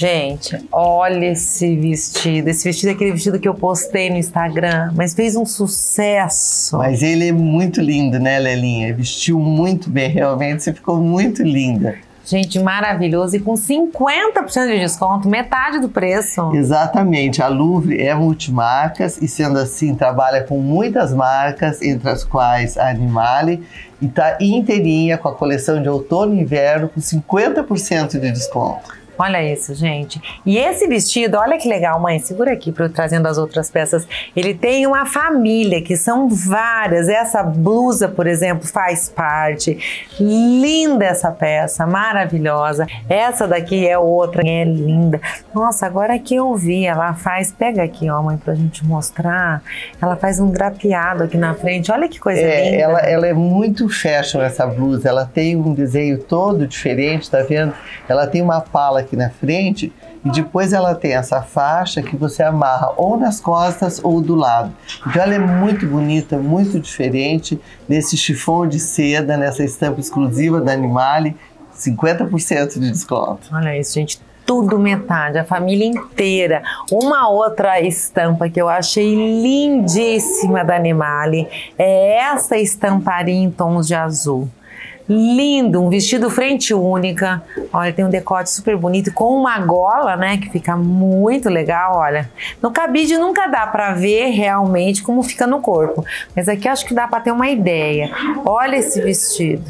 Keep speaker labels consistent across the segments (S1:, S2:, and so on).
S1: Gente, olha esse vestido. Esse vestido é aquele vestido que eu postei no Instagram, mas fez um sucesso.
S2: Mas ele é muito lindo, né, Lelinha? Vestiu muito bem, realmente. Você ficou muito linda.
S1: Gente, maravilhoso. E com 50% de desconto, metade do preço.
S2: Exatamente. A Louvre é multimarcas e, sendo assim, trabalha com muitas marcas, entre as quais a Animale, e está inteirinha com a coleção de outono e inverno com 50% de desconto.
S1: Olha isso, gente. E esse vestido, olha que legal, mãe, segura aqui para eu trazendo as outras peças. Ele tem uma família, que são várias. Essa blusa, por exemplo, faz parte. Linda essa peça, maravilhosa. Essa daqui é outra, é linda. Nossa, agora que eu vi, ela faz, pega aqui, ó, mãe, pra gente mostrar. Ela faz um drapeado aqui na frente. Olha que coisa
S2: é,
S1: linda.
S2: Ela, ela é muito fashion essa blusa. Ela tem um desenho todo diferente, tá vendo? Ela tem uma pala aqui na frente e depois ela tem essa faixa que você amarra ou nas costas ou do lado. Então ela é muito bonita, muito diferente nesse chifão de seda, nessa estampa exclusiva da Animale, 50% de desconto.
S1: Olha isso, gente tudo metade, a família inteira. Uma outra estampa que eu achei lindíssima da Animale é essa estamparia em tons de azul lindo, um vestido frente única. Olha, tem um decote super bonito com uma gola, né, que fica muito legal, olha. No cabide nunca dá para ver realmente como fica no corpo, mas aqui acho que dá para ter uma ideia. Olha esse vestido.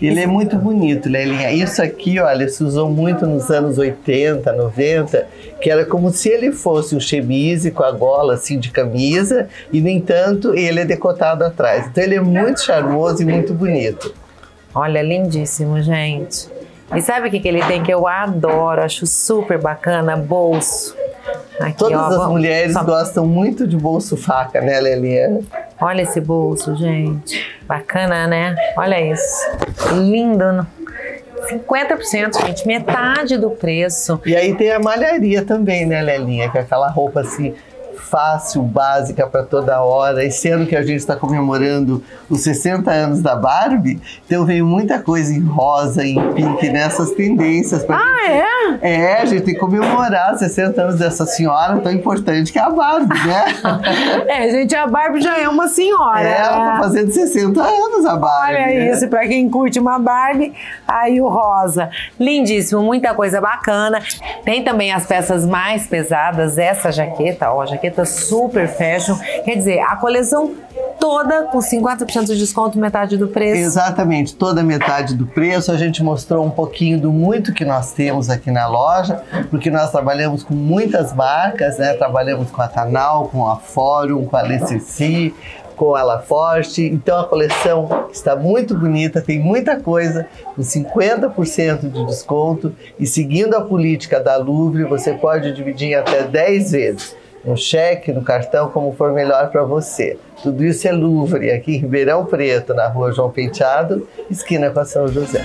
S2: Ele é muito bonito, Lelinha. Isso aqui, olha, se usou muito nos anos 80, 90, que era como se ele fosse um chemise com a gola assim de camisa e, no entanto, ele é decotado atrás. Então ele é muito charmoso e muito bonito.
S1: Olha, lindíssimo, gente. E sabe o que, que ele tem que eu adoro, acho super bacana? Bolso.
S2: Aqui, Todas ó, as vamos, mulheres só... gostam muito de bolso faca, né, Lelia?
S1: Olha esse bolso, gente. Bacana, né? Olha isso. Lindo. 50%, gente, metade do preço.
S2: E aí tem a malharia também, né, Lelinha? Que é aquela roupa assim fácil, básica para toda hora. Esse ano que a gente está comemorando os 60 anos da Barbie, então veio muita coisa em rosa, em pink, nessas tendências.
S1: ah,
S2: gente... é? É, a gente tem que comemorar 60 anos dessa senhora tão importante que é a Barbie, né?
S1: é, gente, a Barbie já é uma senhora. É,
S2: ela tá fazendo 60 anos a Barbie.
S1: Olha
S2: né?
S1: isso, para quem curte uma Barbie, aí o rosa. Lindíssimo, muita coisa bacana. Tem também as peças mais pesadas, essa jaqueta, ó, a jaqueta super fashion. Quer dizer, a coleção toda com 50% de desconto, metade do preço.
S2: Exatamente, toda metade do preço. A gente mostrou um pouquinho do muito que nós temos aqui na loja, porque nós trabalhamos com muitas marcas, né? Trabalhamos com a Canal, com a Fórum, com a LCC, com a La Forte. Então a coleção está muito bonita, tem muita coisa, com 50% de desconto. E seguindo a política da Louvre, você pode dividir em até 10 vezes no cheque, no cartão, como for melhor para você. Tudo isso é Louvre, aqui em Ribeirão Preto, na rua João Penteado, esquina com a São José.